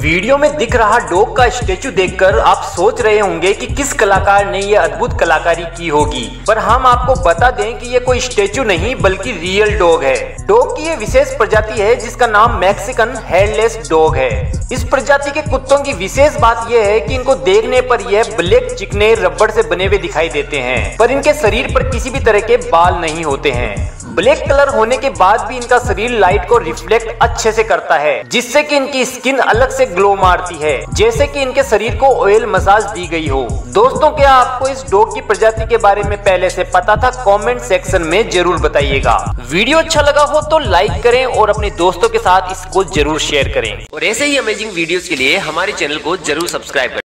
Video में दिख रहा डॉग का स्टेचू देखकर आप सोच रहे होंगे कि किस कलाकार ने यह अद्भुत कलाकारी की होगी। पर हम आपको बता दें कि ये कोई स्टेचू नहीं, बल्कि रियल डॉग है। डॉग की ये विशेष प्रजाति है, जिसका नाम मैक्सिकन हेडलेस डॉग है। इस प्रजाति के कुत्तों की विशेष बात यह है कि इनको देखने पर यह ब्लैक, चिकने, रबड़ से बने हुए दिखाई देते हैं। पर इनके शरीर पर किसी भी तरह के बाल नहीं होते हैं। ब्लैक कलर होने के बाद भी इनका शरीर लाइट को रिफ्लेक्ट अच्छे से करता है, जिससे कि इनकी स्किन अलग से ग्लो मारती है, जैसे कि इनके शरीर को ऑयल मसाज दी गई हो। दोस्तों, क्या आपको इस डॉग की प्रजाति के बारे में पहले से पता था? कमेंट सेक्शन में ज़रूर बताइएगा। वीडियो अच्छा लगा हो तो लाइक करें और अपने दोस्तों के साथ इसको ज़रूर शेयर करें। और ऐसे ही अमेजिंग वीडियोस के लिए हमारे चैनल को ज़रूर सब्सक्राइब करें।